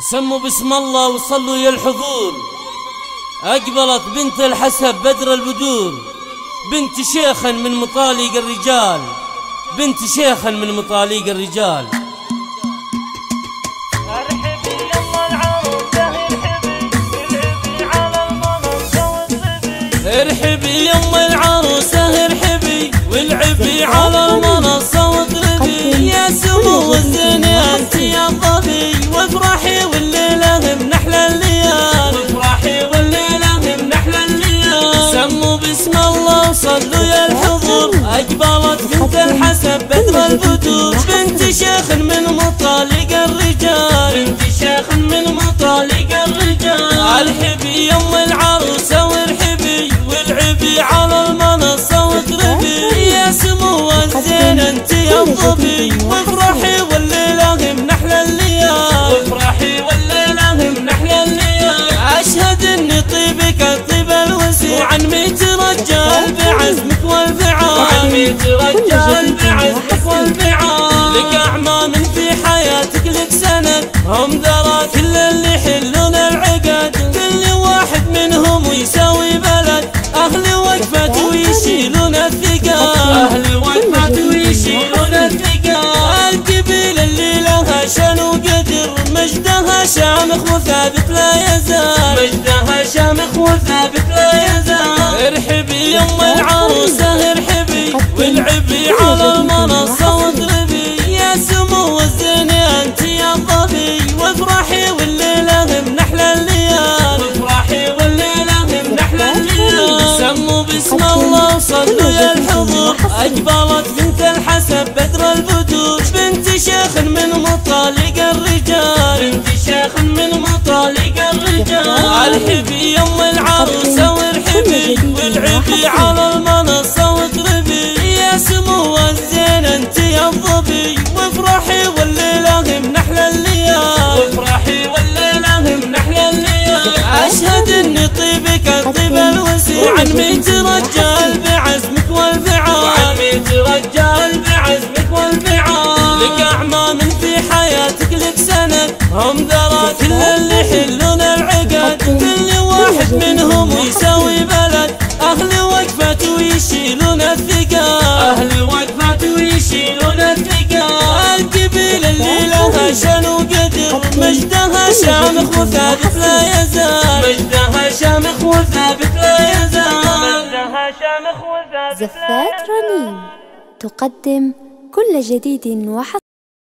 سموا بسم الله وصلوا يا الحضور. أقبلت بنت الحسب بدر البدور بنت شيخا من مطالق الرجال بنت شيخا من مطالق الرجال. البدور بنت شيخ من مطالق الرجال. بنت شيخ من مطالق الرجال. الحبي يم العروسة وارحبي والعبي على المنصة واضربي يا سمو الزين أنت يا الظبي. وافرحي والليلة من أحلى الليال. وافرحي والليلة من أحلى الليال. أشهد إني طيبك الطيب الوسيع. وعن ميت رجال بعزمك والفعال. وعن ميت رجال هم ذرى كل اللي يحلون العقد. كل واحد منهم ويساوي بلد. أهل وقفت ويشيلون الثقال أهل وقفت ويشيلون الثقال القبيل اللي لها شان وقدر مجدها شامخ وثابت لا يزال. مجدها شامخ وثابت لا يزال. ارحبي يم شيخ من مطالق الرجال. بنت شيخ من مطالق الرجال. الحبي يم العروسه وارحبي والعبي على المنصة واضربي. يا سمو الزين انت يا الظبي. وافرحي والليلة من أحلى الليال. وافرحي والليلة من أحلى الليال. أشهد إني طيبك الطيب الوسيع. وعن ميت رجال. سند هم كل اللي يحلون العقد كل واحد منهم يساوي بلد. أهل وقفت ويشيلون الثقال. أهل وقفت ويشيلون الثقال. القبيل اللي لها شان وقدر. مجدها شامخ وثابت لا يزال. مجدها شامخ وثابت لا يزال. مجدها شامخ وثابت لا زفات رنين تقدم كل جديد وحصري